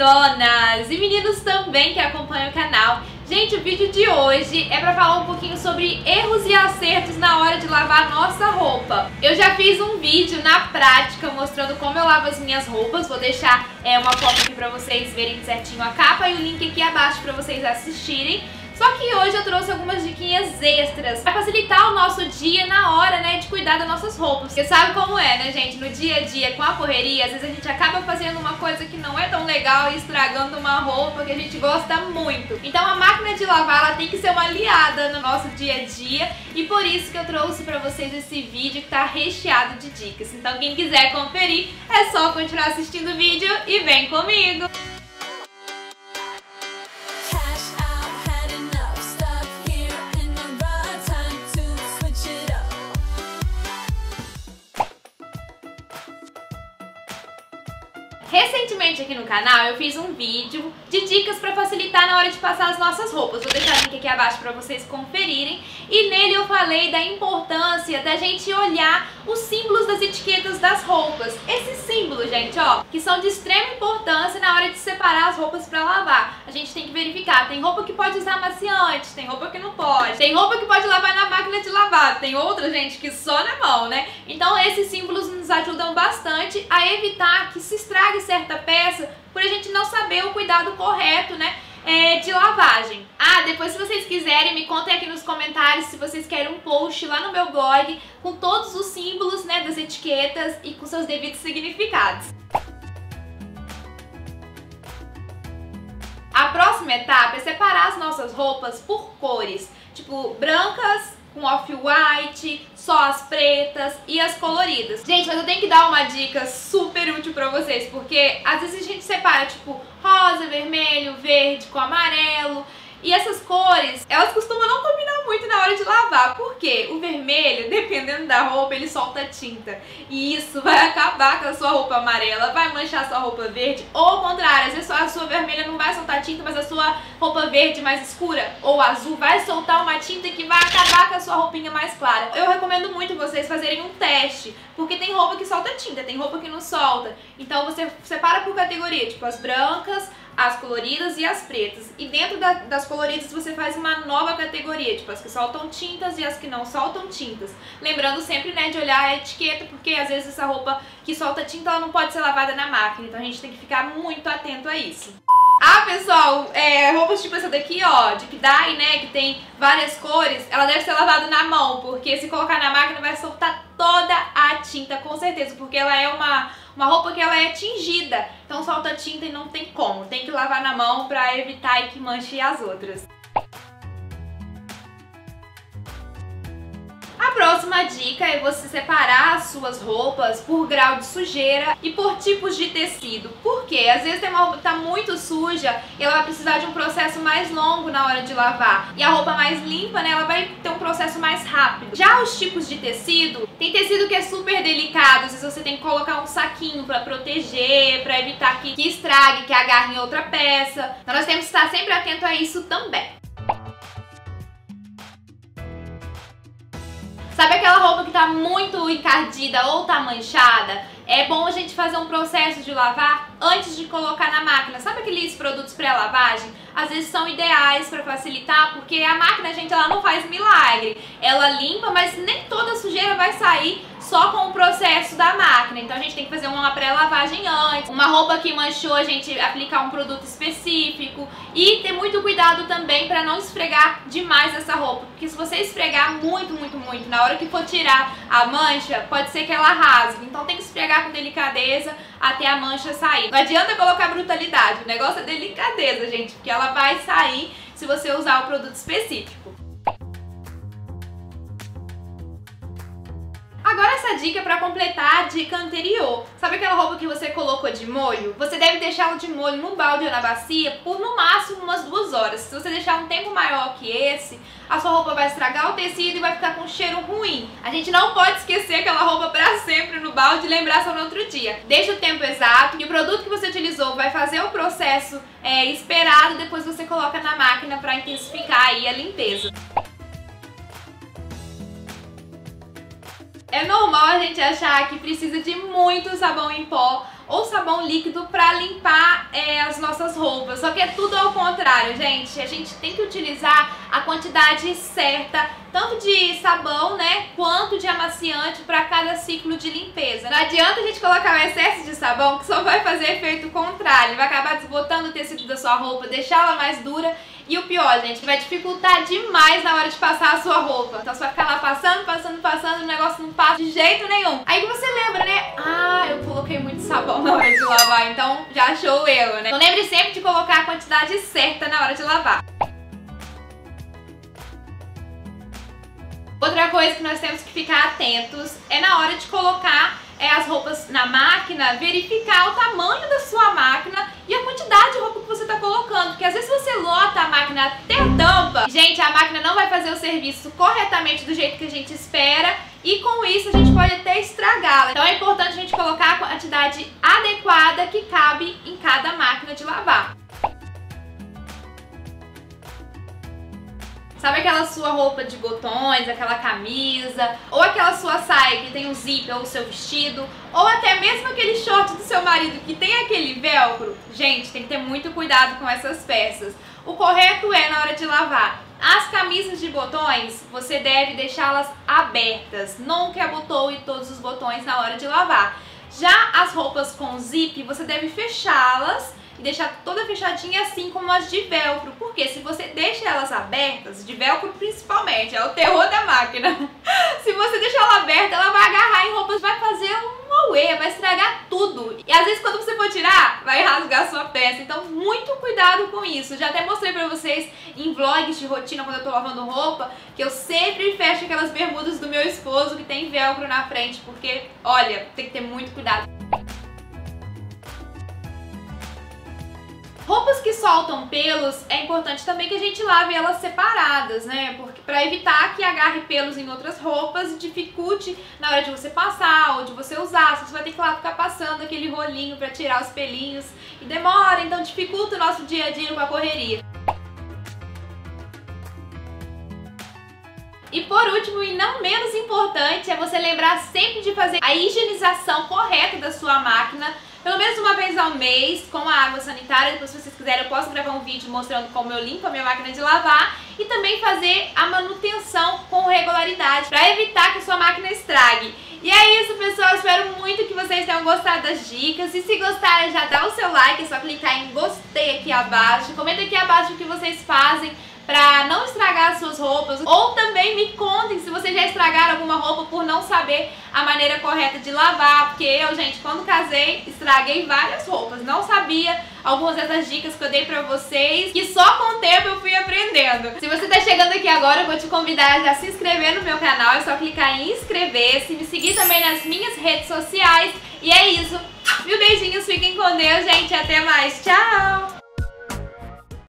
lindonas! E meninos também que acompanham o canal. Gente, o vídeo de hoje é pra falar um pouquinho sobre erros e acertos na hora de lavar nossa roupa. Eu já fiz um vídeo na prática mostrando como eu lavo as minhas roupas. Vou deixar é, uma foto aqui pra vocês verem certinho a capa e o link aqui abaixo pra vocês assistirem. Só que hoje eu trouxe algumas diquinhas extras pra facilitar o nosso dia na cuidar das nossas roupas. Porque sabe como é, né, gente? No dia a dia, com a correria, às vezes a gente acaba fazendo uma coisa que não é tão legal e estragando uma roupa que a gente gosta muito. Então a máquina de lavar, ela tem que ser uma aliada no nosso dia a dia e por isso que eu trouxe pra vocês esse vídeo que tá recheado de dicas. Então quem quiser conferir, é só continuar assistindo o vídeo e vem comigo! Recentemente aqui no canal eu fiz um vídeo de dicas para facilitar na hora de passar as nossas roupas. Vou deixar o link aqui abaixo para vocês conferirem. E nele eu falei da importância da gente olhar os símbolos das etiquetas das roupas. Esses símbolos, gente, ó, que são de extrema importância na hora de separar as roupas para lavar. A gente tem que verificar. Tem roupa que pode usar maciante, tem roupa que não pode. Tem roupa que pode lavar na máquina de lavar, tem outra, gente, que só na mão, né? Então esses símbolos nos ajudam bastante a evitar que se estrague certa peça por a gente não saber o cuidado correto, né? É, de lavagem. Ah, depois se vocês quiserem, me contem aqui nos comentários se vocês querem um post lá no meu blog com todos os símbolos né, das etiquetas e com seus devidos significados. A próxima etapa é separar as nossas roupas por cores, tipo brancas, com off-white, só as pretas e as coloridas. Gente, mas eu tenho que dar uma dica super útil pra vocês, porque às vezes a gente separa, tipo, rosa, vermelho, verde com amarelo, e essas cores, elas costumam não combinar muito na hora de lavar, porque o vermelho, dependendo da roupa, ele solta tinta. E isso vai acabar com a sua roupa amarela, vai manchar a sua roupa verde, ou ao contrário, às vezes a sua vermelha não vai soltar tinta, mas a sua roupa verde mais escura ou azul vai soltar uma tinta que vai acabar com a sua roupinha mais clara. Eu recomendo muito vocês fazerem um teste, porque tem roupa que solta tinta, tem roupa que não solta. Então você separa por categoria, tipo as brancas, as coloridas e as pretas. E dentro da, das coloridas você faz uma nova categoria, tipo as que soltam tintas e as que não soltam tintas. Lembrando sempre, né, de olhar a etiqueta, porque às vezes essa roupa que solta tinta, ela não pode ser lavada na máquina, então a gente tem que ficar muito atento a isso. Ah, pessoal, é, roupas tipo essa daqui, ó, de dye, né, que tem várias cores, ela deve ser lavada na mão, porque se colocar na máquina vai soltar toda a tinta, com certeza, porque ela é uma, uma roupa que ela é tingida, então solta tinta e não tem como, tem que lavar na mão pra evitar que manche as outras. A próxima dica é você separar as suas roupas por grau de sujeira e por tipos de tecido. Por quê? Às vezes tem uma roupa que tá muito suja e ela vai precisar de um processo mais longo na hora de lavar. E a roupa mais limpa, né, ela vai ter um processo mais rápido. Já os tipos de tecido, tem tecido que é super delicado, às vezes você tem que colocar um saquinho pra proteger, pra evitar que, que estrague, que agarre em outra peça. Então nós temos que estar sempre atento a isso também. Sabe aquela roupa que tá muito encardida ou tá manchada? É bom a gente fazer um processo de lavar antes de colocar na máquina. Sabe aqueles produtos pré-lavagem? Às vezes são ideais para facilitar, porque a máquina, gente, ela não faz milagre. Ela limpa, mas nem toda sujeira vai sair só com o processo da máquina. Então a gente tem que fazer uma pré-lavagem antes. Uma roupa que manchou, a gente aplicar um produto específico. E ter muito cuidado também para não esfregar demais essa roupa. Porque se você esfregar muito, muito, muito, na hora que for tirar a mancha, pode ser que ela rasgue. Então tem que esfregar com delicadeza até a mancha sair. Não adianta colocar brutalidade, o negócio é delicadeza, gente, porque ela vai sair se você usar o produto específico. Agora essa dica é pra completar a dica anterior. Sabe aquela roupa que você colocou de molho? Você deve deixá-la de molho no balde ou na bacia por no máximo umas duas horas. Se você deixar um tempo maior que esse, a sua roupa vai estragar o tecido e vai ficar com um cheiro ruim. A gente não pode esquecer aquela roupa pra sempre no balde e lembrar só no outro dia. Deixa o tempo exato e o produto que você utilizou vai fazer o processo é, esperado, depois você coloca na máquina pra intensificar aí a limpeza. É normal a gente achar que precisa de muito sabão em pó ou sabão líquido pra limpar é, as nossas roupas. Só que é tudo ao contrário, gente. A gente tem que utilizar a quantidade certa, tanto de sabão, né, quanto de amaciante para cada ciclo de limpeza. Não adianta a gente colocar um excesso de sabão que só vai fazer efeito contrário, vai acabar desbotando o tecido da sua roupa, deixá-la mais dura e o pior, gente, vai dificultar demais na hora de passar a sua roupa. Então você vai ficar lá passando, passando, passando, o negócio não passa de jeito nenhum. Aí você lembra, né? Ah, eu coloquei muito sabão na hora de lavar, então já achou o erro, né? Então lembre sempre de colocar a quantidade certa na hora de lavar. Outra coisa que nós temos que ficar atentos é na hora de colocar é, as roupas na máquina, verificar o tamanho da sua máquina e a quantidade de roupa está colocando. Porque às vezes você lota a máquina até a tampa, gente, a máquina não vai fazer o serviço corretamente do jeito que a gente espera e com isso a gente pode até estragá-la. Então é importante a gente colocar a quantidade adequada que cabe em cada máquina de lavar. Sabe aquela sua roupa de botões, aquela camisa, ou aquela sua saia que tem um zíper ou o seu vestido, ou até mesmo aquele short do seu marido que tem aquele velcro? Gente, tem que ter muito cuidado com essas peças. O correto é, na hora de lavar, as camisas de botões, você deve deixá-las abertas, que abotoe todos os botões na hora de lavar. Já as roupas com zip, você deve fechá-las e deixar toda fechadinha assim como as de velcro, porque se você deixa elas abertas, de velcro principalmente, é o terror da máquina, se você deixar ela aberta, ela vai agarrar em roupas, vai fazer um auê, vai estragar tudo. E às vezes quando você for tirar, vai rasgar sua peça, então muito cuidado com isso. Já até mostrei pra vocês em vlogs de rotina quando eu tô lavando roupa, que eu sempre fecho aquelas bermudas do meu esposo que tem velcro na frente, porque, olha, tem que ter muito cuidado. Roupas que soltam pelos, é importante também que a gente lave elas separadas, né? Porque para evitar que agarre pelos em outras roupas e dificulte na hora de você passar ou de você usar. Você vai ter que lá ficar passando aquele rolinho para tirar os pelinhos e demora, então dificulta o nosso dia a dia com a correria. E por último, e não menos importante, é você lembrar sempre de fazer a higienização correta da sua máquina pelo menos uma vez ao mês com a água sanitária. Depois, se vocês quiserem, eu posso gravar um vídeo mostrando como eu limpo a minha máquina de lavar e também fazer a manutenção com regularidade para evitar que sua máquina estrague. E é isso, pessoal. Espero muito que vocês tenham gostado das dicas. E se gostaram, já dá o seu like, é só clicar em gostei aqui abaixo. Comenta aqui abaixo o que vocês fazem pra não estragar as suas roupas. Ou também me contem se vocês já estragaram alguma roupa por não saber a maneira correta de lavar. Porque eu, gente, quando casei, estraguei várias roupas. Não sabia algumas dessas dicas que eu dei pra vocês, que só com o tempo eu fui aprendendo. Se você tá chegando aqui agora, eu vou te convidar a já se inscrever no meu canal. É só clicar em inscrever-se, me seguir também nas minhas redes sociais. E é isso. Mil beijinhos, fiquem com Deus, gente. Até mais. Tchau!